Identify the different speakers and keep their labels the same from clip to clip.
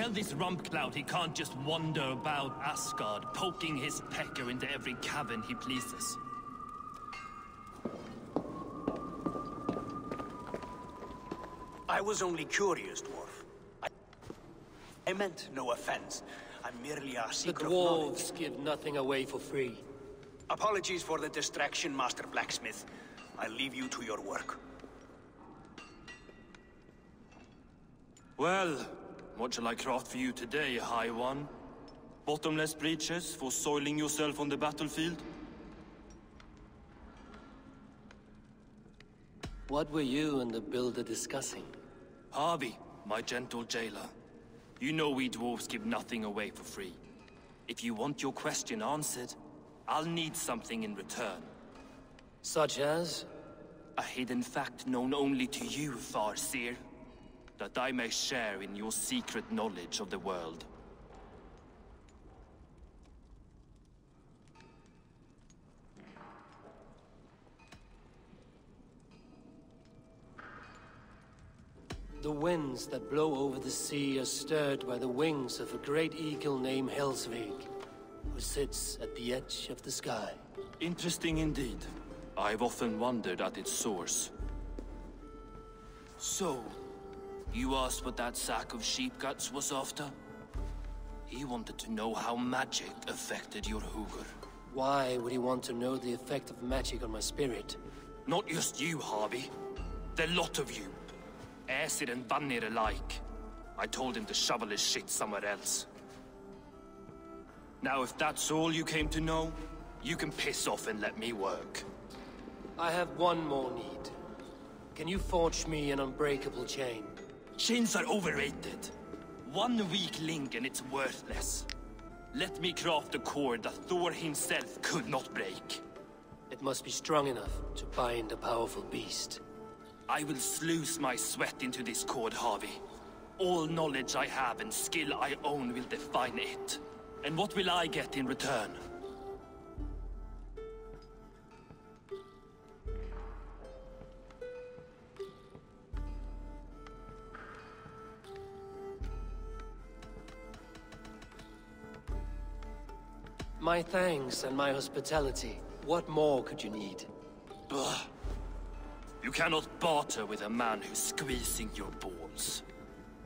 Speaker 1: Havi, tell this Rumpcloud he can't just wander about Asgard, poking his pecker into every cavern he pleases.
Speaker 2: I was only curious, dwarf. I, I meant no offense. I'm merely a
Speaker 3: The
Speaker 2: seeker of knowledge.
Speaker 3: dwarves give nothing away for free.
Speaker 2: Apologies for the distraction, Master Blacksmith. I'll leave you to your work.
Speaker 1: Well, what shall I craft for you today, High One? Bottomless breeches for soiling yourself on the battlefield?
Speaker 3: What were you and the builder discussing?
Speaker 1: Havi, my gentle jailer. You know we dwarves give nothing away for free. If you want your question answered, I'll need something in return.
Speaker 3: Such as?
Speaker 1: A hidden fact known only to you, Farseer. That I may share in your secret knowledge of the world.
Speaker 3: The winds that blow over the sea are stirred by the wings of a great eagle named Helsvig, who sits at the edge of the sky.
Speaker 1: Interesting indeed. I've often wondered at its source. So, you asked what that sack of sheep guts was after? He wanted to know how magic affected your Hugr.
Speaker 3: Why would he want to know the effect of magic on my spirit?
Speaker 1: Not just you, Havi. The lot of you. Aesir and Vanir alike. I told him to shovel his shit somewhere else. Now, if that's all you came to know, you can piss off and let me work.
Speaker 3: I have one more need. Can you forge me an unbreakable chain?
Speaker 1: Chains are overrated. One weak link and it's worthless. Let me craft a cord that Thor himself could not break.
Speaker 3: It must be strong enough to bind a powerful beast.
Speaker 1: I will sluice my sweat into this cord, Havi. All knowledge I have and skill I own will define it. And what will I get in return?
Speaker 3: My thanks and my hospitality. What more could you need?
Speaker 1: Ugh. You cannot barter with a man who's squeezing your balls.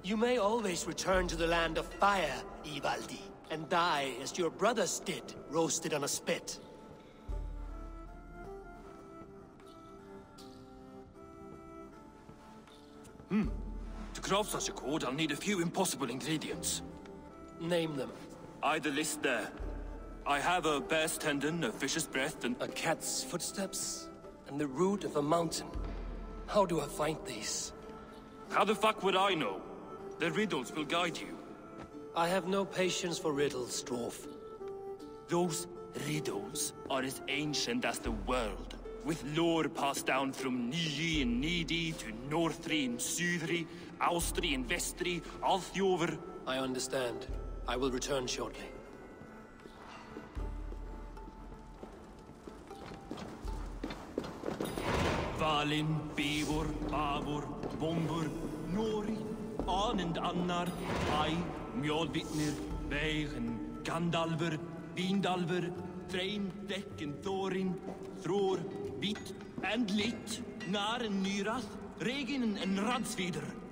Speaker 3: You may always return to the land of fire, Ivaldi, and die as your brothers did, roasted on a spit. Hmm.
Speaker 1: To craft such a cord, I'll need a few impossible ingredients.
Speaker 3: Name them.
Speaker 1: Either list there. I have a bear's tendon, a fish's breath, and
Speaker 3: A cat's footsteps, and the root of a mountain. How do I find these?
Speaker 1: how the fuck would I know? The riddles will guide you.
Speaker 3: I have no patience for riddles, Dwarf.
Speaker 1: Those riddles are as ancient as the world, with lore passed down from Niji and Needy to Northri and Sudri, Austri and Vestri, Althjover.
Speaker 3: I understand. I will return shortly.
Speaker 1: Valinn, bífur, afur, bombur, nóri, anend annar, hæ, mjólvittnir, veginn, gandalfur, víndalfur, þrein, dekkin, þórin, þrúr, vitt, endlitt, naren nýrað, reginn en rannsvíður.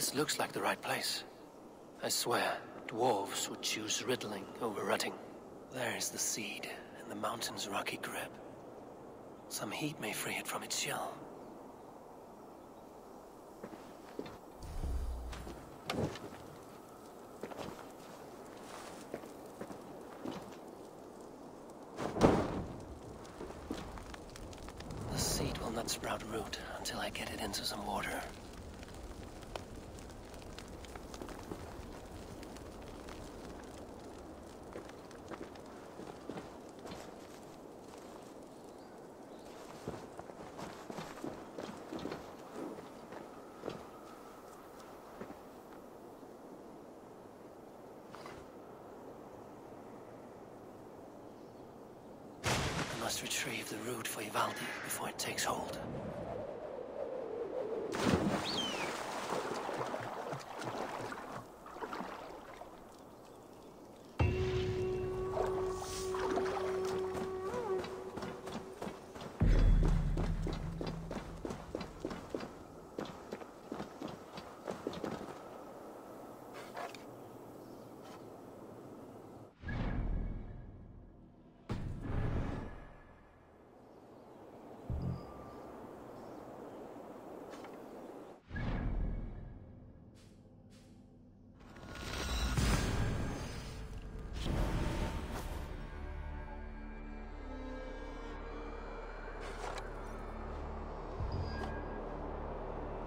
Speaker 3: This looks like the right place. I swear, dwarves would choose riddling over rutting. There is the seed, in the mountain's rocky grip. Some heat may free it from its shell. The seed will not sprout root until I get it into some water. I must retrieve the root for Ivaldi before it takes hold.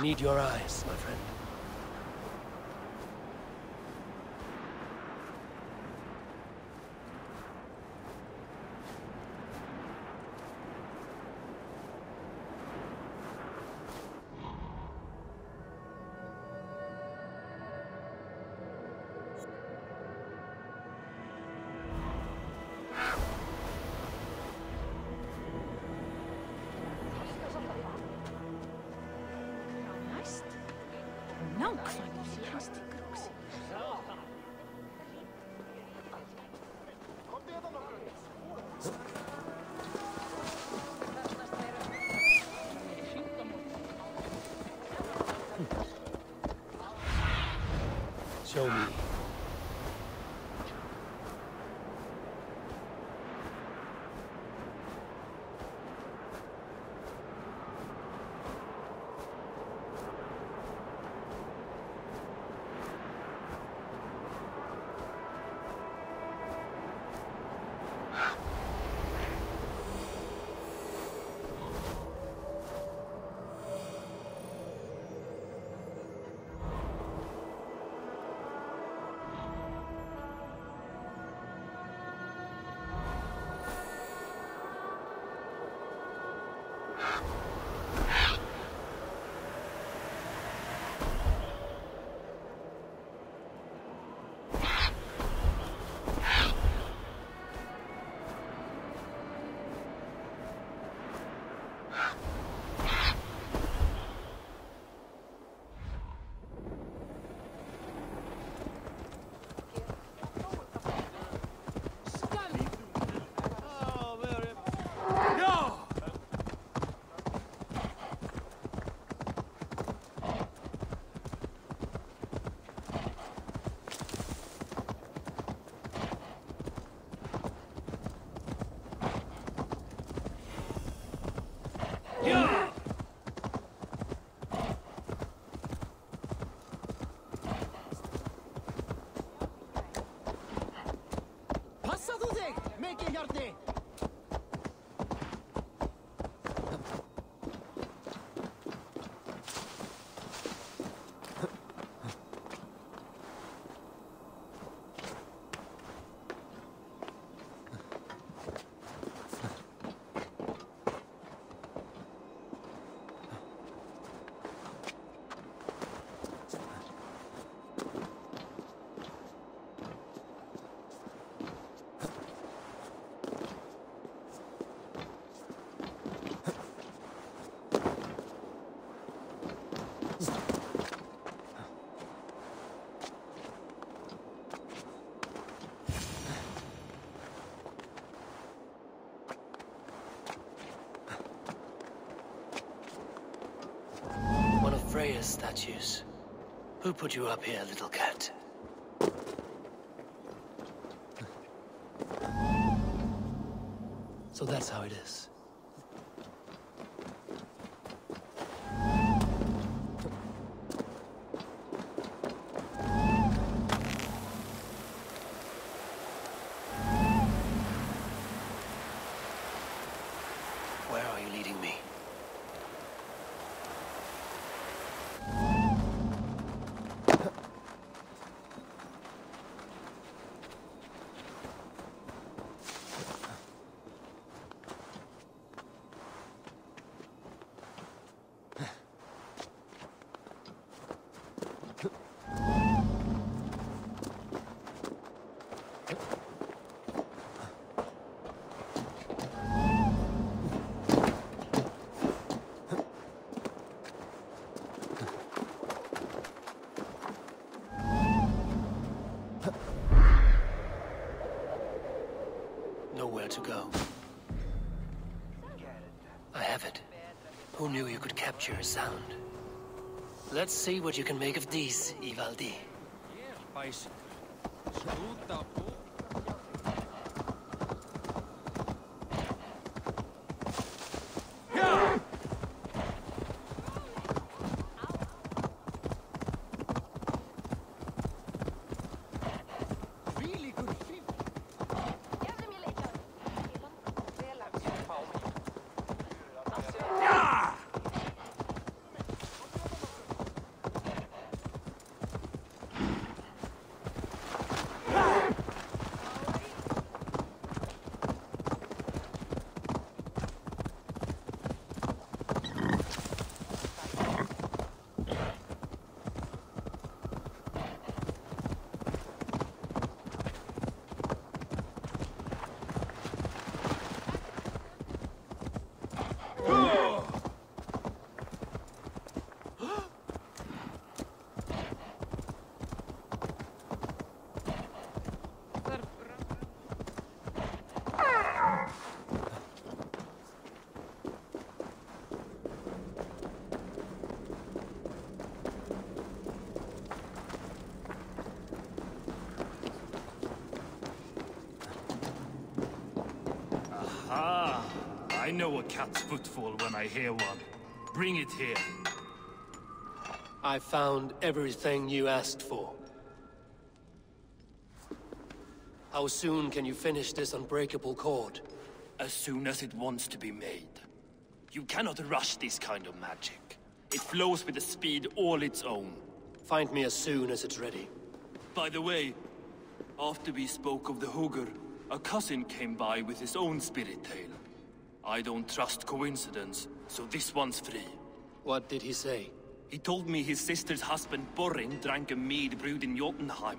Speaker 3: need your eyes, my friend. Freya's statues. Who put you up here, little cat? So that's how it is. Where are you leading me? Nowhere to go. I have it. Who knew you could capture a sound? Let's see what you can make of these, Ivaldi.
Speaker 4: Really good ship!
Speaker 1: Ah, I know a cat's footfall when I hear one. Bring it here.
Speaker 3: I found everything you asked for. How soon can you finish this unbreakable cord?
Speaker 1: As soon as it wants to be made. You cannot rush this kind of magic. It flows with a speed all its own.
Speaker 3: Find me as soon as it's ready.
Speaker 1: By the way, after we spoke of the Hugr, a cousin came by with his own spirit tale. I don't trust coincidence, so this one's free.
Speaker 3: What did he say?
Speaker 1: He told me his sister's husband Borin drank a mead brewed in Jotunheim,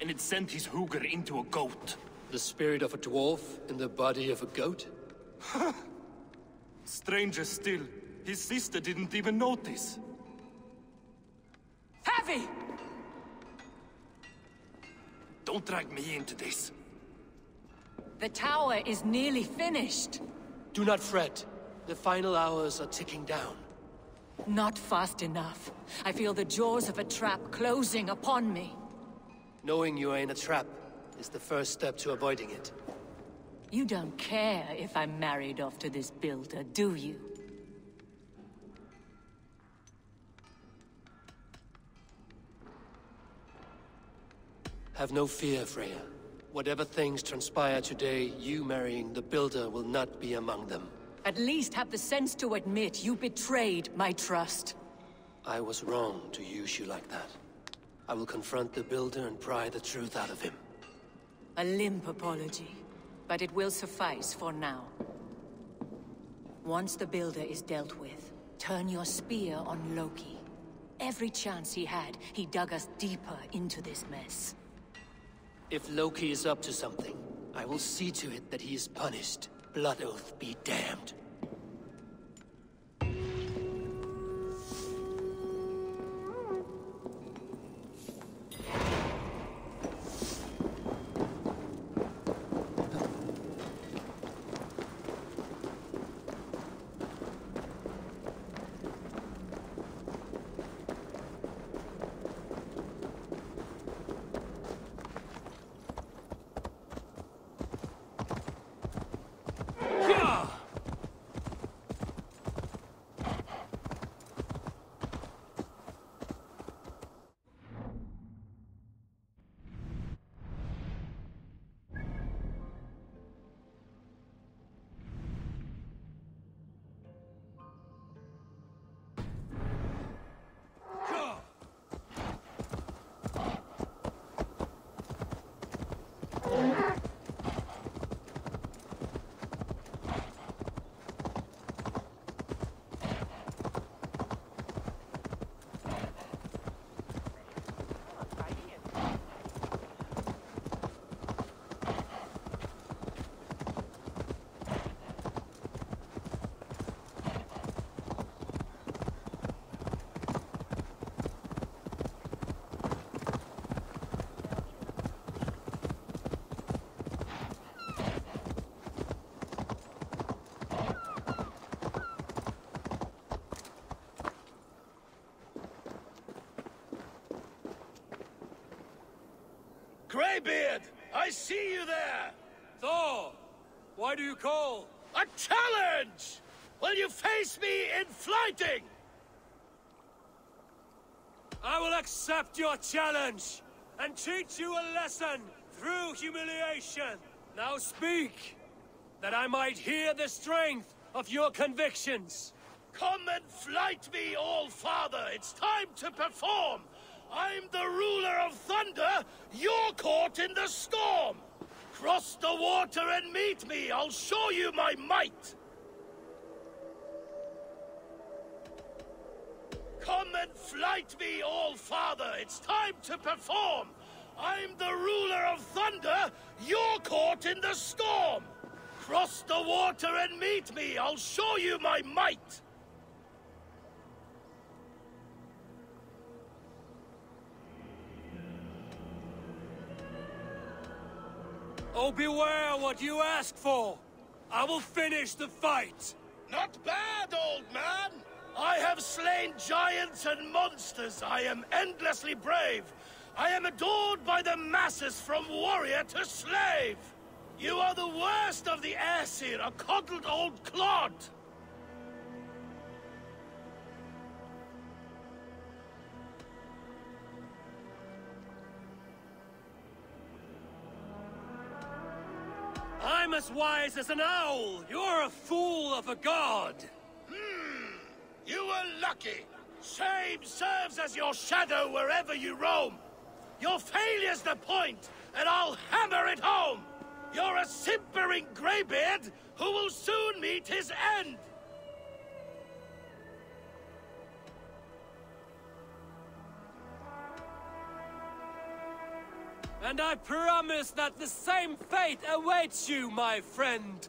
Speaker 1: and it sent his Hugr into a goat.
Speaker 3: The spirit of a dwarf in the body of a goat?
Speaker 1: Stranger still, his sister didn't even notice.
Speaker 5: Heavy!
Speaker 1: Don't drag me into this.
Speaker 5: The tower is nearly finished.
Speaker 3: Do not fret. The final hours are ticking down.
Speaker 5: Not fast enough. I feel the jaws of a trap closing upon me.
Speaker 3: Knowing you are in a trap is the first step to avoiding it.
Speaker 5: You don't care if I'm married off to this builder, do you?
Speaker 3: Have no fear, Freya. Whatever things transpire today, you marrying the Builder will not be among them.
Speaker 5: At least have the sense to admit you betrayed my trust.
Speaker 3: I was wrong to use you like that. I will confront the Builder and pry the truth out of him.
Speaker 5: A limp apology, but it will suffice for now. Once the Builder is dealt with, turn your spear on Loki. Every chance he had, he dug us deeper into this mess.
Speaker 3: If Loki is up to something, I will see to it that he is punished. Blood Oath be damned.
Speaker 6: I see you there!
Speaker 3: Thor! Why do you call?
Speaker 6: A challenge! Will you face me in fighting?
Speaker 3: I will accept your challenge and teach you a lesson through humiliation. Now speak, that I might hear the strength of your convictions.
Speaker 6: Come and flight me, All-Father! It's time to perform! I'm the ruler of thunder, you're caught in the storm! Cross the water and meet me, I'll show you my might! Come and flight me, All-Father, it's time to perform! I'm the ruler of thunder, you're caught in the storm! Cross the water and meet me, I'll show you my might!
Speaker 3: Oh, beware what you ask for! I will finish the fight!
Speaker 6: Not bad, old man! I have slain giants and monsters. I am endlessly brave. I am adored by the masses from warrior to slave. You are the worst of the Aesir, a coddled old clod.
Speaker 3: As wise as an owl! You're a fool of a god!
Speaker 6: Hmm, you were lucky. Shame serves as your shadow wherever you roam. Your failure's the point, and I'll hammer it home. You're a simpering greybeard who will soon meet his end.
Speaker 3: And I promise that the same fate awaits you, my friend!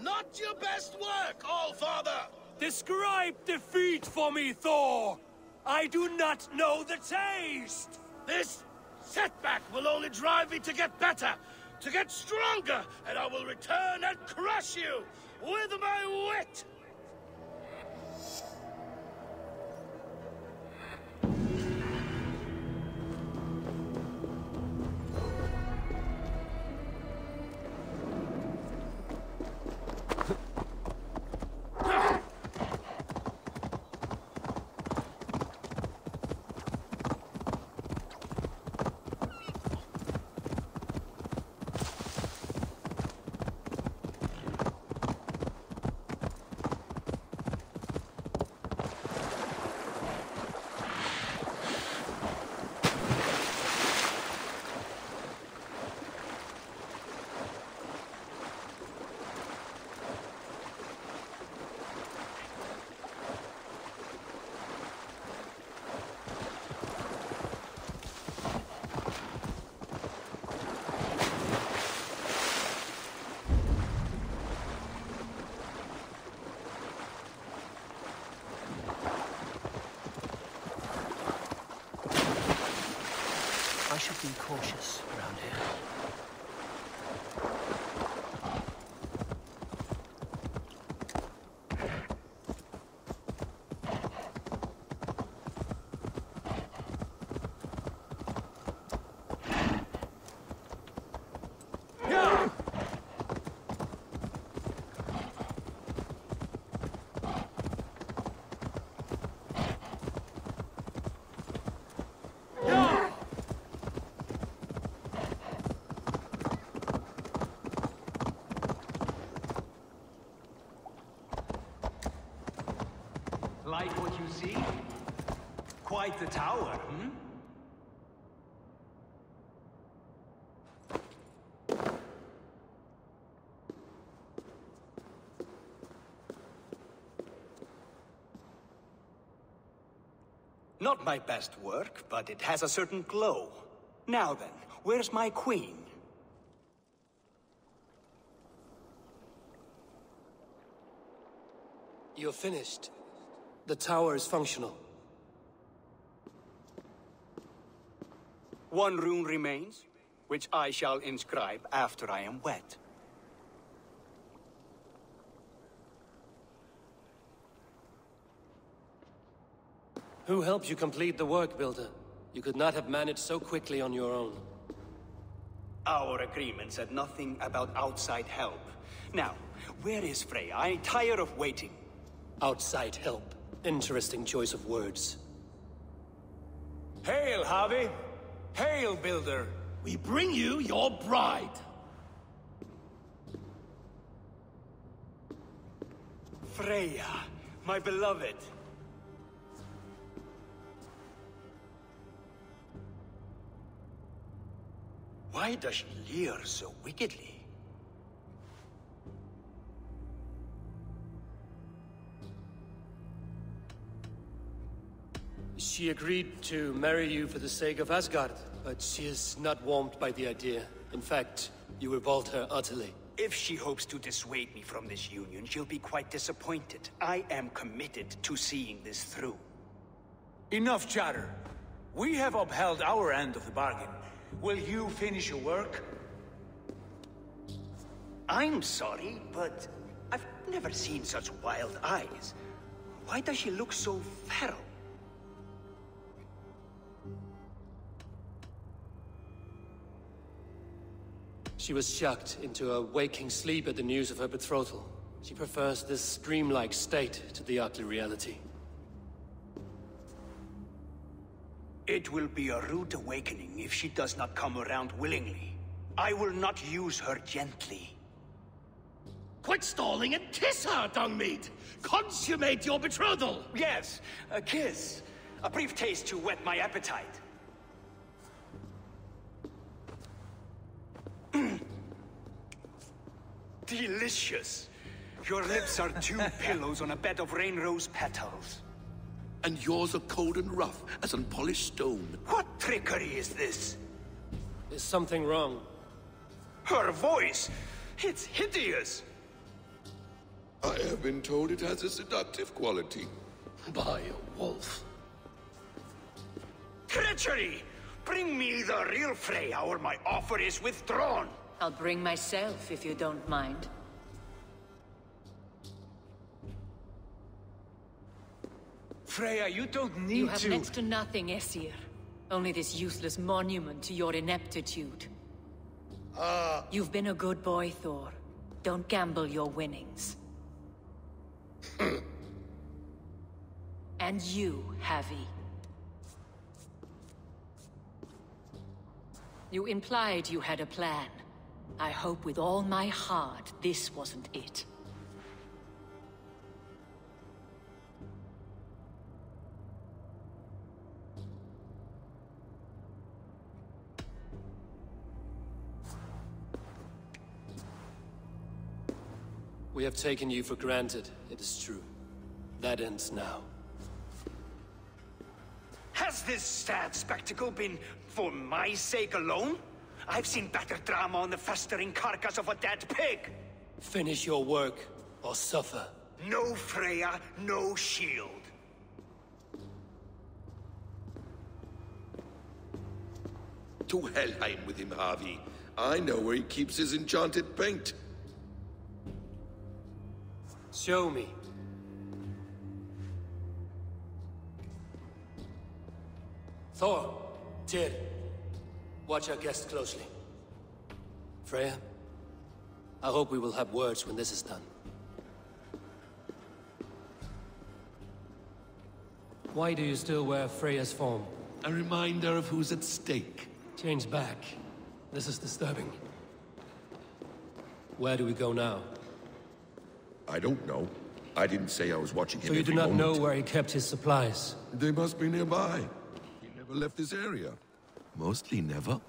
Speaker 6: Not your best work, All-Father!
Speaker 3: Describe defeat for me, Thor! I do not know the taste!
Speaker 6: This setback will only drive me to get better, to get stronger, and I will return and crush you with my wit!
Speaker 3: Should be cautious around here.
Speaker 2: Like what you see? Quite the tower, hmm? Not my best work, but it has a certain glow. Now then, where's my queen?
Speaker 3: You're finished. The tower is functional.
Speaker 2: One rune remains, which I shall inscribe after I am wet.
Speaker 3: Who helped you complete the work, Builder? You could not have managed so quickly on your own.
Speaker 2: Our agreement said nothing about outside help. Now, where is Freya? I'm tired of waiting.
Speaker 3: Outside help. Interesting choice of words.
Speaker 6: Hail, Havi! Hail, Builder! We bring you your bride!
Speaker 2: Freya, my beloved. Why does she leer so wickedly?
Speaker 3: She agreed to marry you for the sake of Asgard, but she is not warmed by the idea. In fact, you revolt her utterly.
Speaker 2: If she hopes to dissuade me from this union, she'll be quite disappointed. I am committed to seeing this through.
Speaker 7: Enough chatter. We have upheld our end of the bargain. Will you finish your work?
Speaker 2: I'm sorry, but I've never seen such wild eyes. Why does she look so feral?
Speaker 3: She was shocked into a waking sleep at the news of her betrothal. She prefers this dreamlike state to the ugly reality.
Speaker 2: It will be a rude awakening if she does not come around willingly. I will not use her gently.
Speaker 6: Quit stalling and kiss her, Dungmeat! Consummate your betrothal!
Speaker 2: Yes, a kiss. A brief taste to whet my appetite. Delicious. Your lips are two pillows on a bed of rain rose petals.
Speaker 8: And yours are cold and rough as unpolished stone.
Speaker 2: What trickery is this?
Speaker 3: Is something wrong?
Speaker 2: Her voice! It's hideous!
Speaker 8: I have been told it has a seductive quality.
Speaker 3: By a wolf.
Speaker 2: Treachery! Bring me the real Freya or my offer is withdrawn!
Speaker 5: I'll bring myself if you don't mind.
Speaker 7: Freya, you don't need to-
Speaker 5: You have
Speaker 7: to...
Speaker 5: next to nothing, Aesir. Only this useless monument to your ineptitude.
Speaker 8: Ah,
Speaker 5: You've been a good boy, Thor. Don't gamble your winnings. and you, Havi. You implied you had a plan. I hope with all my heart this wasn't it.
Speaker 3: We have taken you for granted, it is true. That ends now.
Speaker 2: Has this sad spectacle been for my sake alone? I've seen better drama on the festering carcass of a dead pig!
Speaker 3: Finish your work, or suffer.
Speaker 2: No Freya, no shield.
Speaker 8: To Helheim with him, Havi. I know where he keeps his enchanted paint.
Speaker 3: Show me. Thor, Tyr, watch our guests closely. Freya, I hope we will have words when this is done. Why do you still wear Freya's form?
Speaker 8: A reminder of who's at stake.
Speaker 3: Change back. This is disturbing. Where do we go now?
Speaker 8: I don't know. I didn't say I was watching him
Speaker 3: So you do
Speaker 8: every
Speaker 3: not know where he kept his supplies?
Speaker 8: They must be nearby. He never left this area. Mostly never.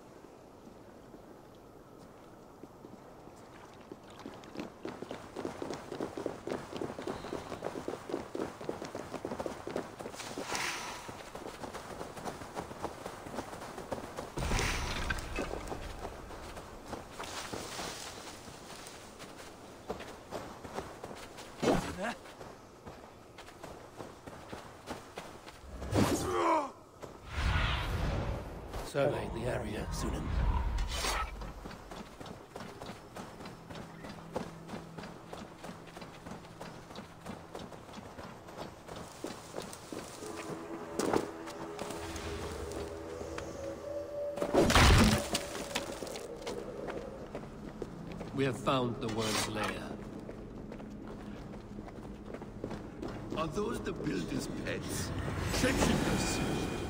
Speaker 3: Survey the area, Sunan. We have found the worm's lair.
Speaker 8: Are those the builder's pets? Shapeshifters!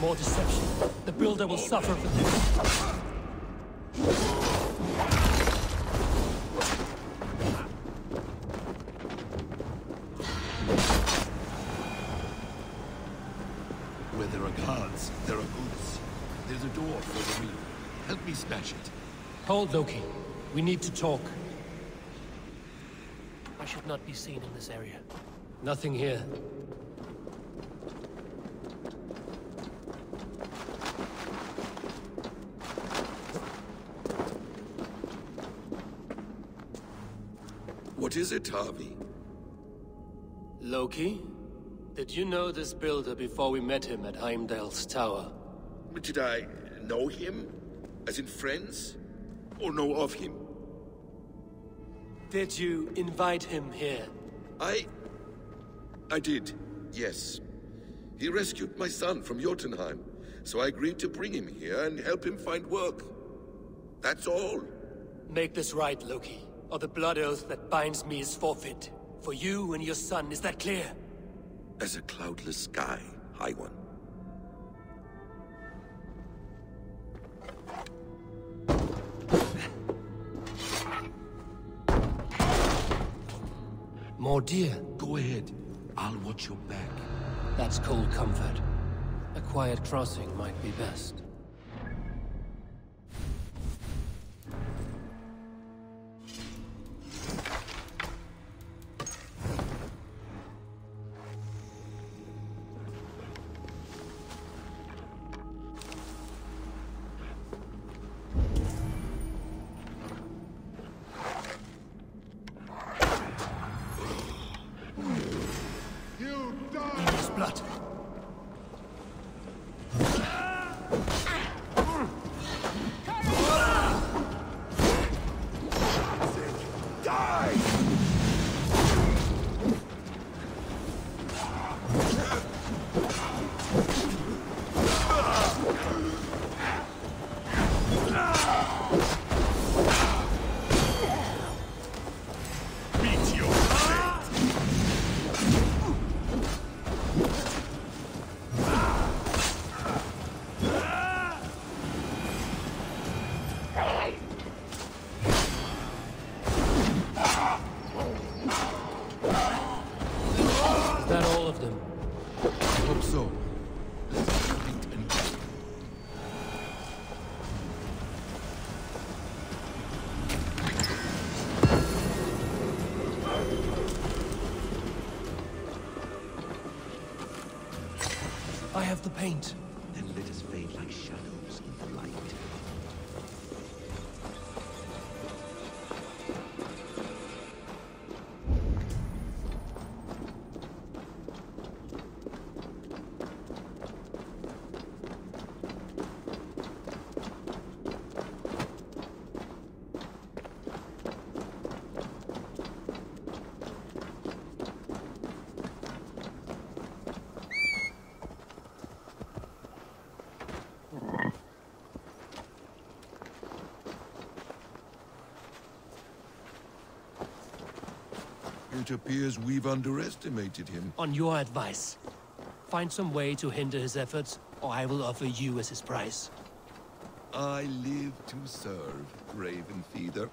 Speaker 3: More deception. The builder will suffer for this.
Speaker 8: Where there are guards, there are goods. There's a door for the wheel. Help me smash it.
Speaker 3: Hold, Loki. We need to talk. I should not be seen in this area. Nothing here.
Speaker 8: It, Havi?
Speaker 3: Loki? Did you know this builder before we met him at Heimdall's tower?
Speaker 8: Did I know him? As in friends? Or know of him?
Speaker 3: Did you invite him here?
Speaker 8: I... I did, yes. He rescued my son from Jotunheim, so I agreed to bring him here and help him find work. That's all.
Speaker 3: Make this right, Loki, or the blood oath that binds me is forfeit. For you and your son, is that clear?
Speaker 8: As a cloudless sky, High One.
Speaker 3: More deer.
Speaker 8: Go ahead. I'll watch your back.
Speaker 3: That's cold comfort. A quiet crossing might be best. Paint.
Speaker 8: It appears we've underestimated him.
Speaker 3: On your advice, find some way to hinder his efforts, or I will offer you as his price.
Speaker 8: I live to serve, Raven Feeder.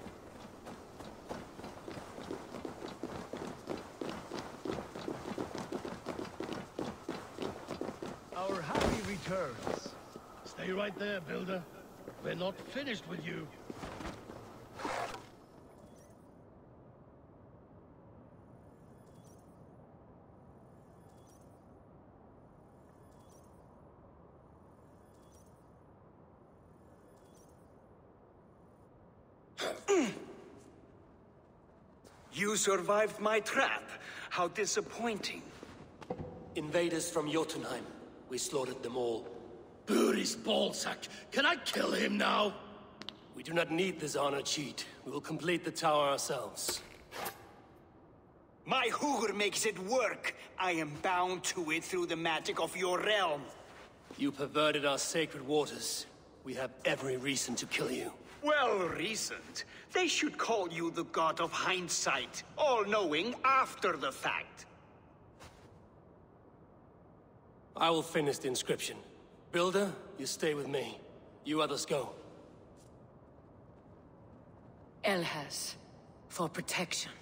Speaker 4: Our happy returns.
Speaker 6: Stay right there, Builder. We're not finished with you.
Speaker 2: You survived my trap. How disappointing.
Speaker 3: Invaders from Jotunheim. We slaughtered them all.
Speaker 6: Buri's ballsack. Can I kill him now?
Speaker 3: We do not need this honor cheat. We will complete the tower ourselves.
Speaker 2: My Hugr makes it work. I am bound to it through the magic of your realm.
Speaker 3: You perverted our sacred waters. We have every reason to kill you.
Speaker 2: Well reasoned. They should call you the god of hindsight, all-knowing after the fact.
Speaker 3: I will finish the inscription. Builder, you stay with me. You others go.
Speaker 5: Elhas, for protection.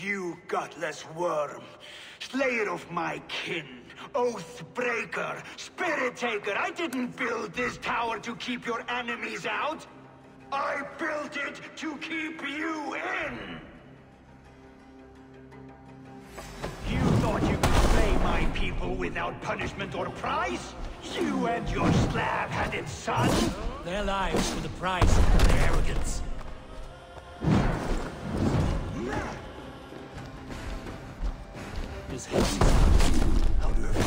Speaker 2: You worm, slayer of my kin, oath breaker, spirit taker. I didn't build this tower to keep your enemies out. I built it to keep you in. You thought you could slay my people without punishment or price? You and your slab-headed son?
Speaker 3: Their lives were the price of their arrogance. His head. How to avenge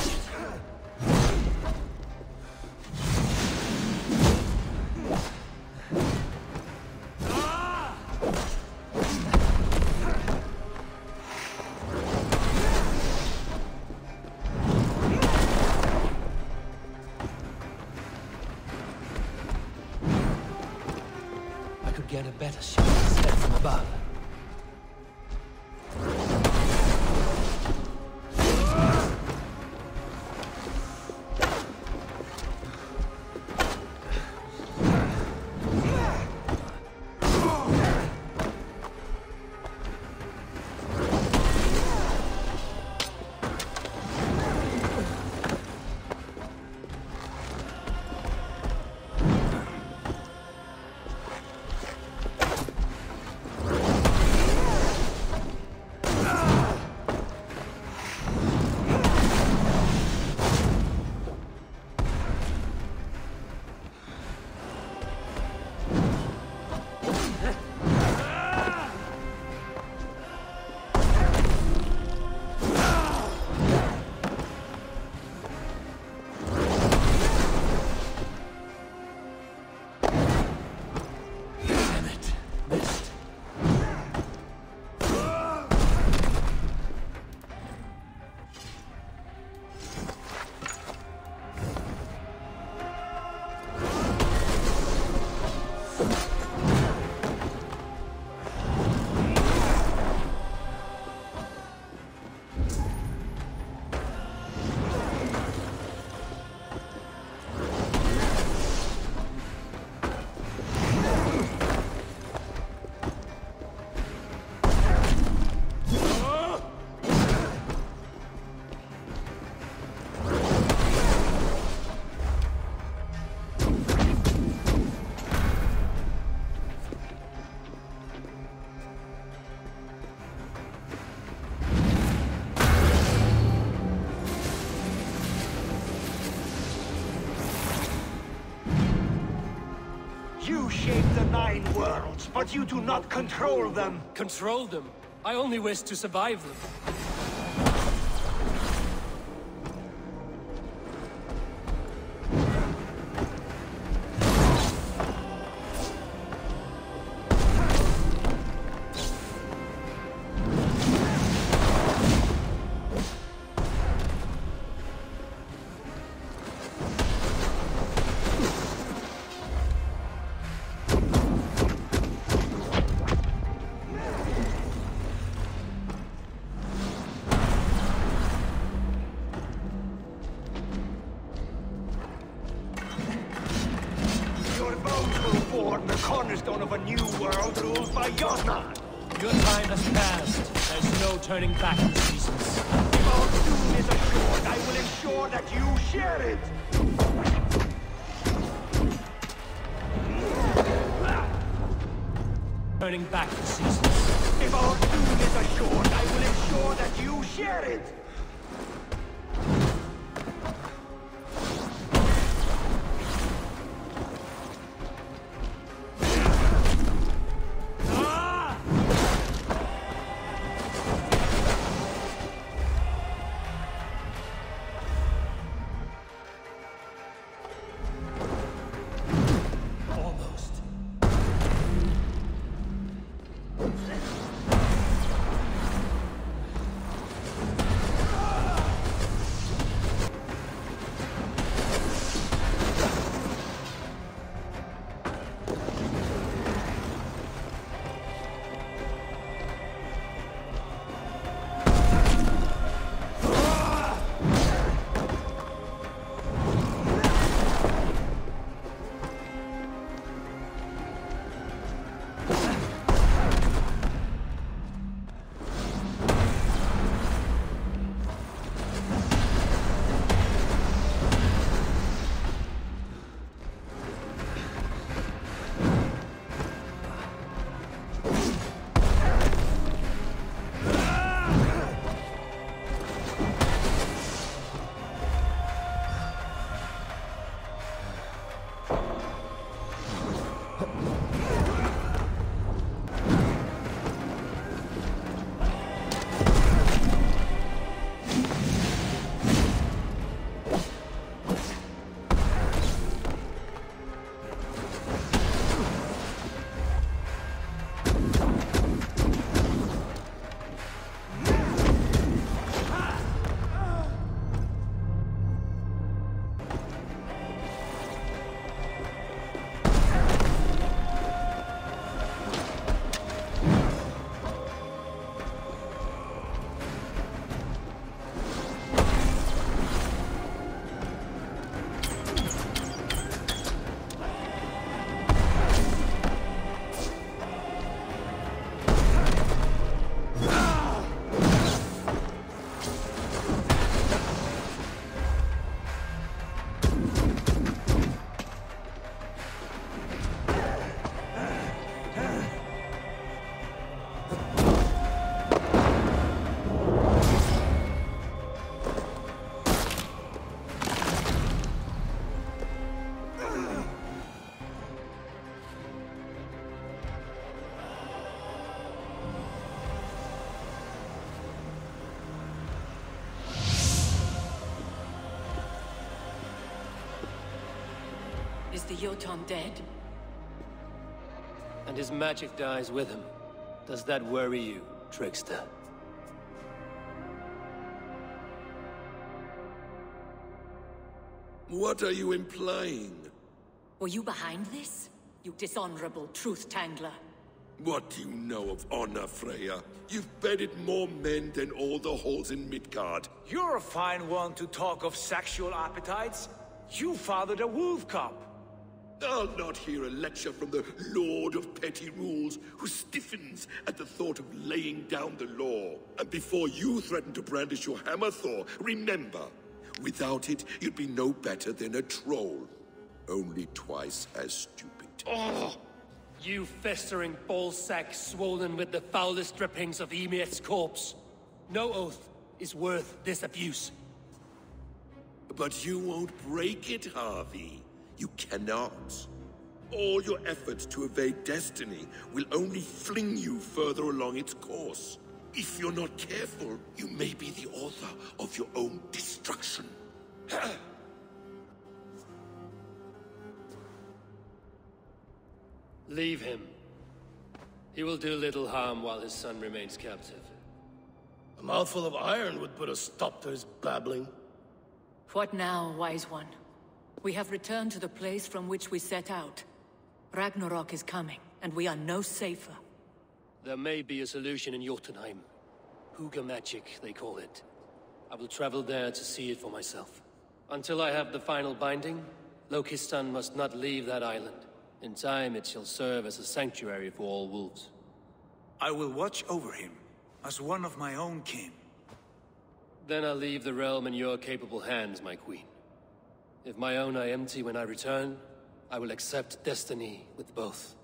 Speaker 2: but you do not control them.
Speaker 3: Control them. I only wish to survive them. Turning back the seasons.
Speaker 2: If our doom is assured, I will ensure that you share it.
Speaker 3: Turning back the seasons.
Speaker 2: If our doom is assured, I will ensure that you share it.
Speaker 5: The Jotun dead?
Speaker 3: And his magic dies with him. Does that worry you, trickster?
Speaker 8: What are you implying?
Speaker 5: Were you behind this? You dishonorable truth-tangler.
Speaker 8: What do you know of honor, Freya? You've bedded more men than all the halls in Midgard.
Speaker 7: You're a fine one to talk of sexual appetites. You fathered a wolf cub.
Speaker 8: I'll not hear a lecture from the Lord of Petty Rules, who stiffens at the thought of laying down the law. And before you threaten to brandish your hammer, Thor, remember, without it, you'd be no better than a troll. Only twice as stupid.
Speaker 3: Oh! You festering ballsack swollen with the foulest drippings of Ymir's corpse. No oath is worth this abuse.
Speaker 8: But you won't break it, Havi. You cannot. All your efforts to evade destiny will only fling you further along its course. If you're not careful, you may be the author of your own destruction.
Speaker 3: Leave him. He will do little harm while his son remains captive.
Speaker 6: A mouthful of iron would put a stop to his babbling.
Speaker 5: What now, wise one? We have returned to the place from which we set out. Ragnarok is coming, and we are no safer.
Speaker 3: There may be a solution in Jotunheim. Hugr magic, they call it. I will travel there to see it for myself. Until I have the final binding, Loki's son must not leave that island. In time, it shall serve as a sanctuary for all wolves.
Speaker 7: I will watch over him, as one of my own kin.
Speaker 3: Then I'll leave the realm in your capable hands, my queen. If my own are empty when I return, I will accept destiny with both.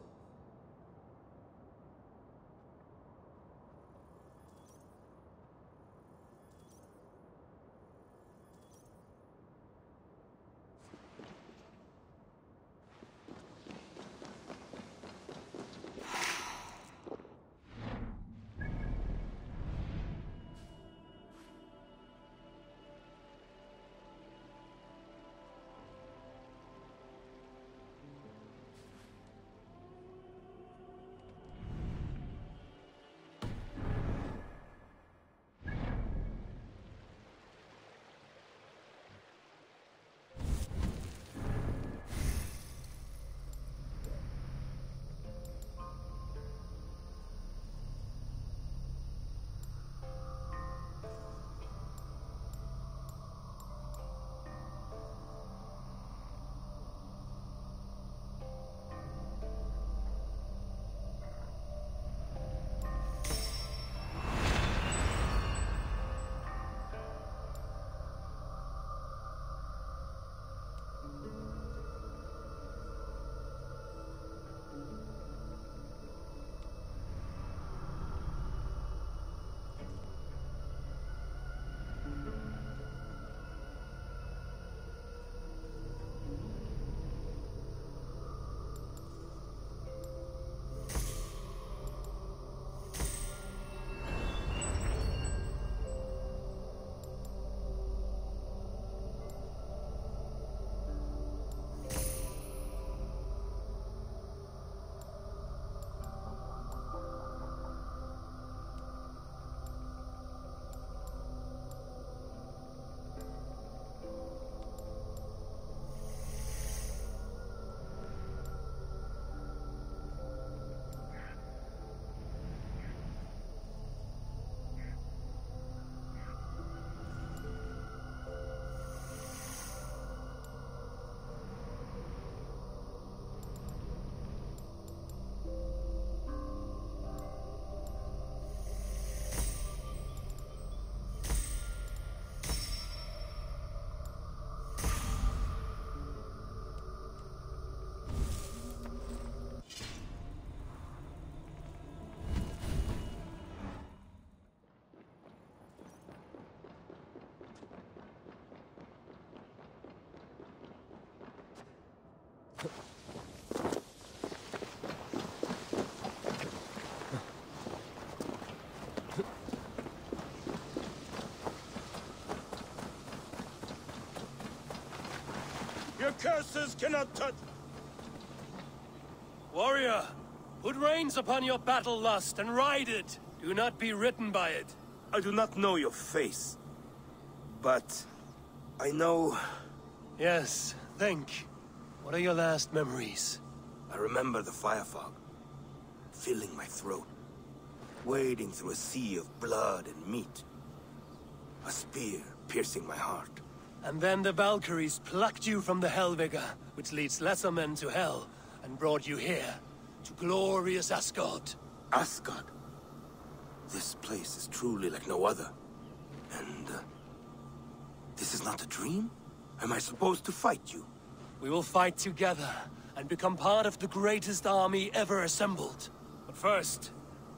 Speaker 6: Curses cannot touch...
Speaker 3: Warrior, put reins upon your battle lust and ride it. Do not be ridden by it.
Speaker 6: I do not know your face. But... I know...
Speaker 3: Yes, think. What are your last memories?
Speaker 6: I remember the fire fog. Filling my throat. Wading through a sea of blood and meat. A spear piercing my heart.
Speaker 3: And then the Valkyries plucked you from the Helvega, which leads lesser men to Hell, and brought you here, to glorious Asgard.
Speaker 6: Asgard? This place is truly like no other. And, uh, This is not a dream? Am I supposed to fight you?
Speaker 3: We will fight together, and become part of the greatest army ever assembled. But first,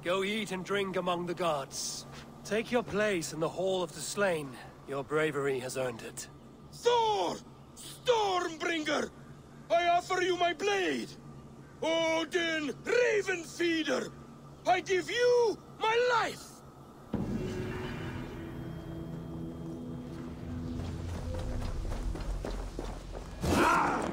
Speaker 3: go eat and drink among the gods. Take your place in the Hall of the Slain. Your bravery has earned it.
Speaker 6: Thor! Stormbringer! I offer you my blade! Odin, Raven Feeder! I give you my life!
Speaker 9: Ah!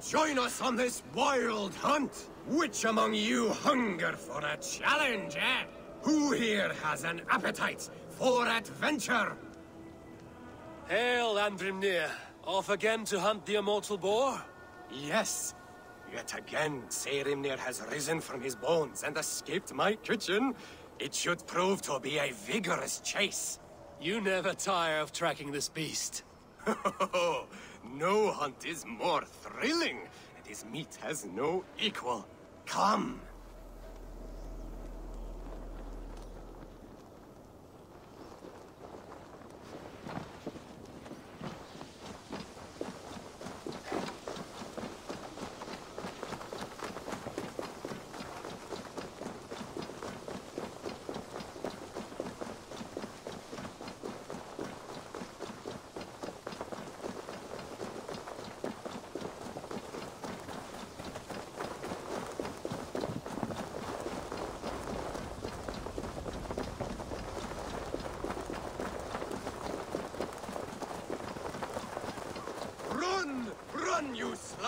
Speaker 9: Join us on this wild hunt? Which among you hunger for a challenge, eh? Who here has an appetite for adventure?
Speaker 3: Hail, Andrimnir. Off again to hunt the immortal boar?
Speaker 9: Yes. Yet again, Saehrimnir has risen from his bones and escaped my kitchen. It should prove to be a vigorous chase.
Speaker 3: You never tire of tracking this beast.
Speaker 9: no hunt is more thrilling, and his meat has no equal. Come!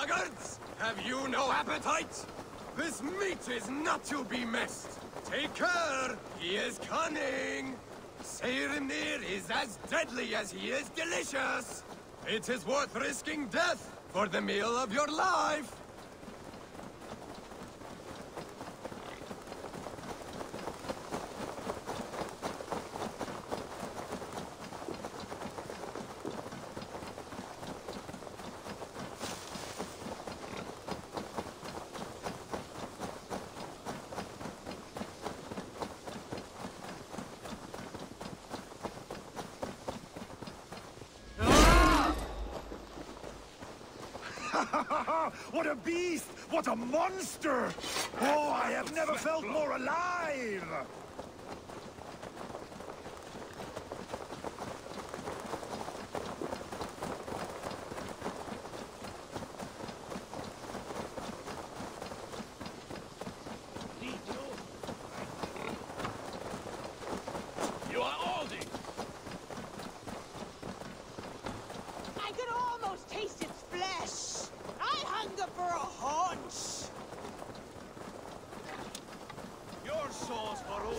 Speaker 9: Sluggards! Have you no appetite? This meat is not to be missed. Take care! He is cunning! Saehrimnir is as deadly as he is delicious! It is worth risking death for the meal of your life!
Speaker 2: what a beast! What a monster! Oh, I have never felt more alive!
Speaker 6: You are Aldi!
Speaker 10: I can almost taste its flesh. I hunger for a haunch.
Speaker 6: Your sauce for all.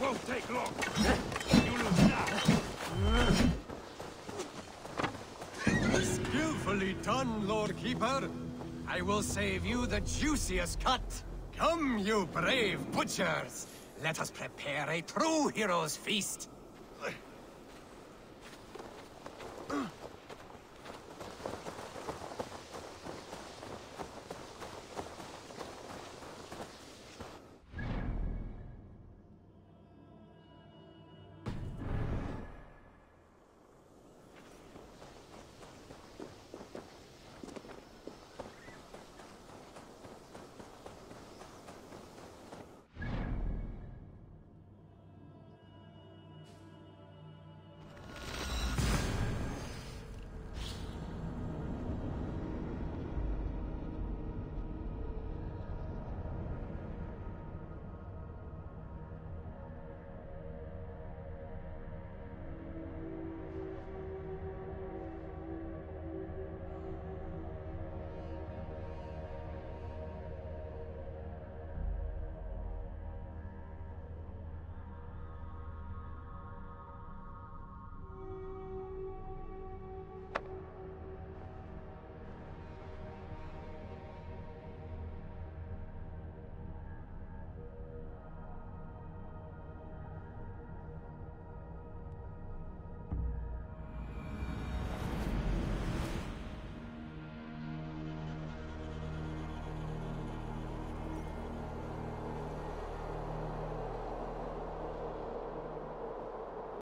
Speaker 2: Won't take long. You lose now.
Speaker 9: Skillfully done, Lord Keeper. I will save you the juiciest cut. Come, you brave butchers. Let us prepare a true hero's feast.